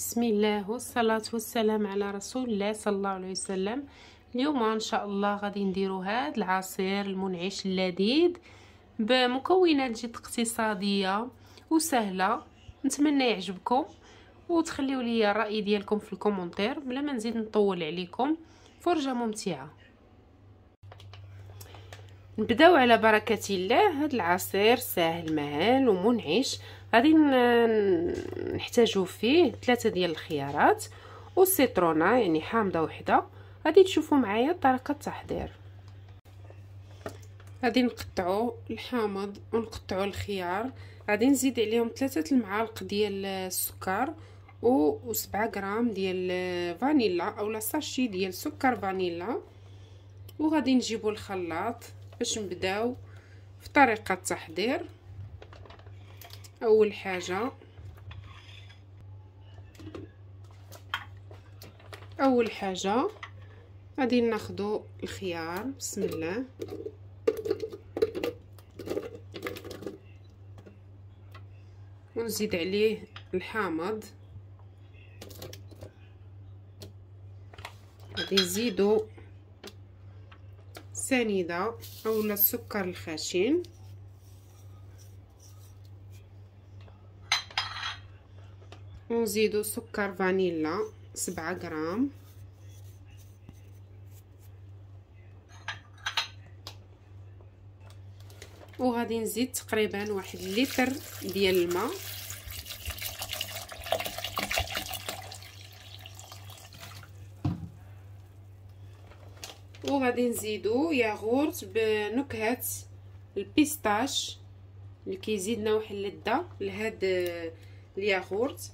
بسم الله والصلاة والسلام على رسول الله صلى الله عليه وسلم. اليوم إن شاء الله غادي نديرو هاد العصير المنعش اللذيذ بمكونات جد اقتصادية وسهلة. نتمنى يعجبكم وتخليو لي الراي ديالكم في الكومنتير بلا ما نزيد نطول عليكم. فرجة ممتعة. نبداو على بركة الله. هاد العصير ساهل مهال ومنعش. غادي نحتاجو فيه ثلاثة ديال الخيارات. والسيترونه يعني حامضة وحدة. غادي تشوفوا معايا طريقة التحضير. غادي نقطعوا الحامض ونقطعوا الخيار. غادي نزيد عليهم ثلاثة المعالق ديال السكر و 7 غرام ديال فانيلا اولا ساشي ديال سكر فانيلا. وغادي نجيبوا الخلاط. باش نبداو في طريقة التحضير أول حاجة أول حاجة غادي ناخذوا الخيار بسم الله. ونزيد عليه الحامض. غادي نزيدو سنيده اولا السكر الخشن. ونزيدو سكر فانيلا سبعة غرام. وغادي نزيد تقريبا واحد لتر ديال الماء. وغادي نزيدو ياغورت بنكهة ال pistache اللي كيزيدنا واحد اللذة لهاد الياغورت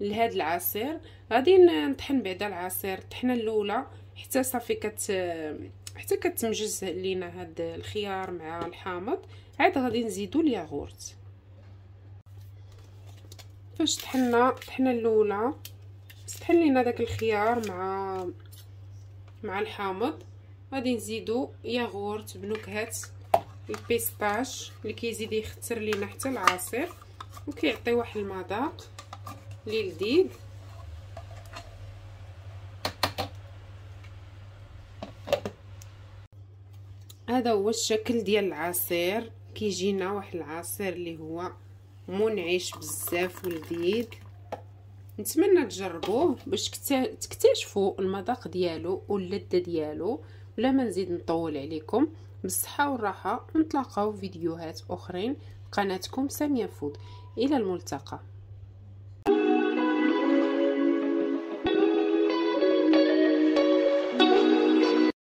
لهاد العصير. غادي نطحن بعدا العصير. الطحنه الأولى حتى صافي كت حتى كتمزج لينا هاد الخيار مع الحامض. عاد غادي نزيدو الياغورت. فاش طحنا الطحنه الأولى طحن لينا داك الخيار مع مع الحامض. غادي نزيدو ياغورت بنكهه البيستاش اللي كيزيد يختر لينا حتى العصير وكيعطي واحد المذاق لي لذيذ هذا هو الشكل ديال العصير. كيجينا واحد العصير اللي هو منعش بزاف ولذيذ نتمنى تجربوه باش تكتشفوا المذاق ديالو واللذة ديالو. بلا ما نزيد نطول عليكم بالصحة والراحة ونتلاقاو فيديوهات أخرين قناتكم سامية فود. إلى الملتقى.